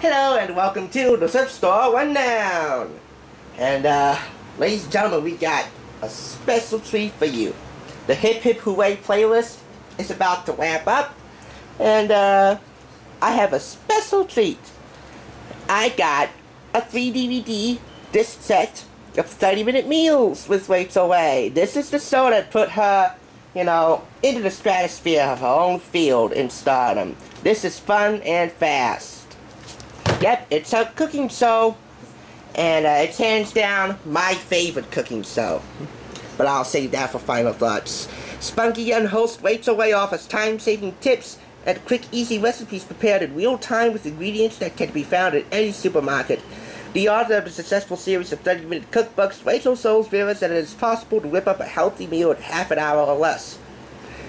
Hello and welcome to the Thrift Store Rundown. And uh, ladies and gentlemen, we got a special treat for you. The Hip Hip Hooray playlist is about to wrap up. And uh, I have a special treat. I got a 3 DVD disc set of 30 Minute Meals with Rachael Ray. This is the show that put her, you know, into the stratosphere of her own field in stardom. This is fun and fast. Yep, it's a cooking show, and uh, it's hands down my favorite cooking show. But I'll save that for final thoughts. Spunky Young host Ray offers time-saving tips and quick, easy recipes prepared in real time with ingredients that can be found at any supermarket. The author of the successful series of 30 minute cookbooks, Rachael shows viewers that it is possible to whip up a healthy meal in half an hour or less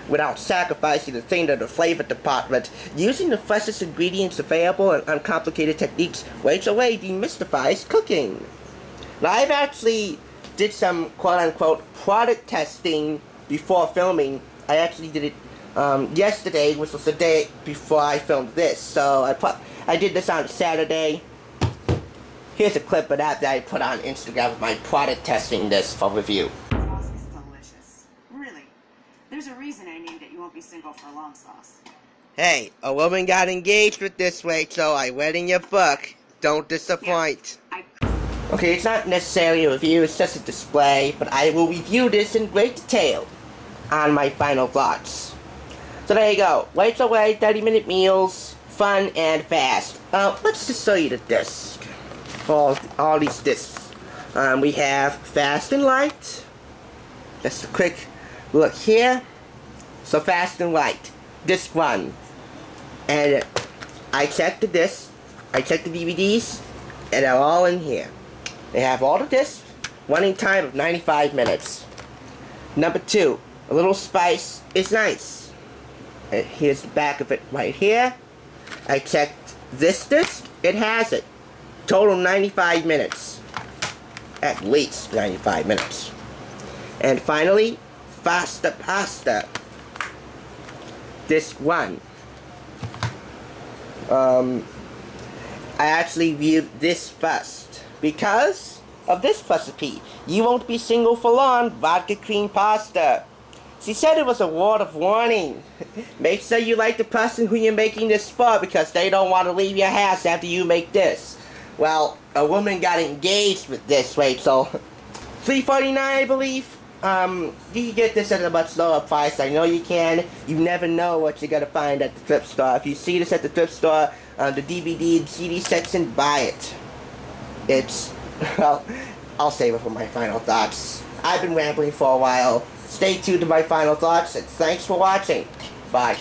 without sacrificing the thing to the flavor department. Using the freshest ingredients available and uncomplicated techniques, Rachael Ray demystifies cooking. Now, I've actually did some quote-unquote product testing before filming. I actually did it um, yesterday, which was the day before I filmed this. So I put, I did this on Saturday. Here's a clip of that that I put on Instagram of my product testing this for review. Sauce is delicious. Really. There's a reason I named it You Won't Be Single for Long Sauce. Hey, a woman got engaged with this way, so I read in your book. Don't disappoint. I Okay, it's not necessarily a review, it's just a display, but I will review this in great detail on my final thoughts. So there you go. Rachael Ray, 30 minute meals, fun and fast. Uh, let's just show you the disc. All, all these discs. Um, we have Fast and Light. Just a quick look here. So Fast and Light. This 1. And I checked the discs, I checked the DVDs, and they're all in here. They have all the discs, running time of 95 minutes. Number 2. A little spice is nice. And here's the back of it right here. I checked this disc, it has it. Total 95 minutes. At least 95 minutes. And finally, Faster Pasta. Disc 1. Um, I actually viewed this first because of this recipe. You won't be single for long, vodka cream pasta. She said it was a word of warning. Make sure you like the person who you're making this for because they don't want to leave your house after you make this. Well, a woman got engaged with this, Rachael. 349 I believe. Um, you can get this at a much lower price. I know you can. You never know what you're gonna find at the thrift store. If you see this at the thrift store, uh, the DVD and CD section, buy it. It's, well, I'll save it for my final thoughts. I've been rambling for a while. Stay tuned to my final thoughts, and thanks for watching. Bye.